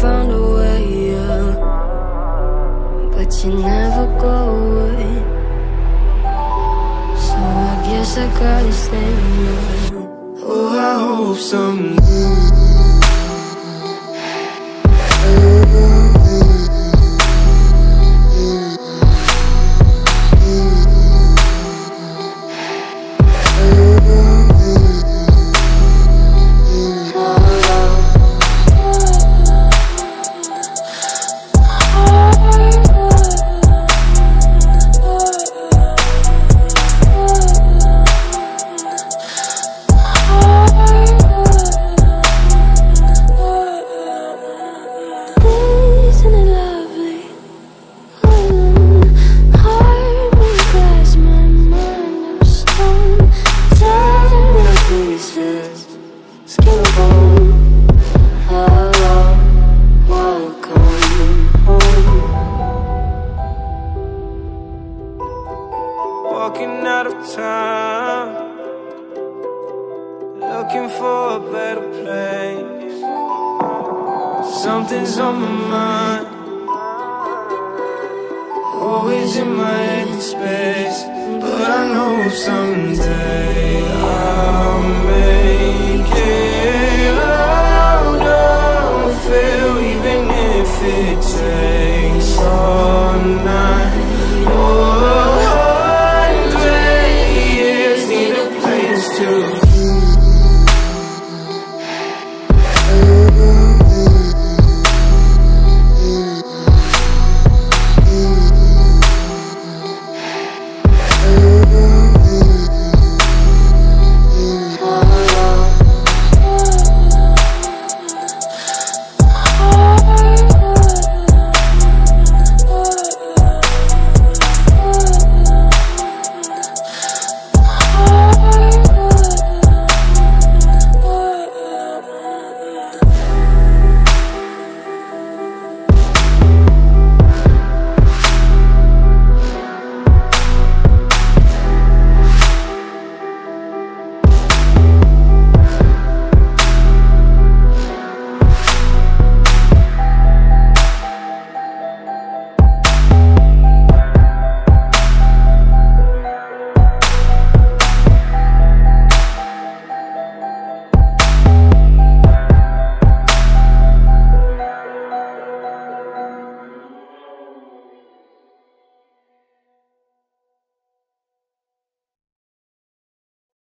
found a way up, but you never go away. So I guess I gotta stand up. Oh, I hope someday. Town Looking for a better place. Something's on my mind. Always in my head space. But I know someday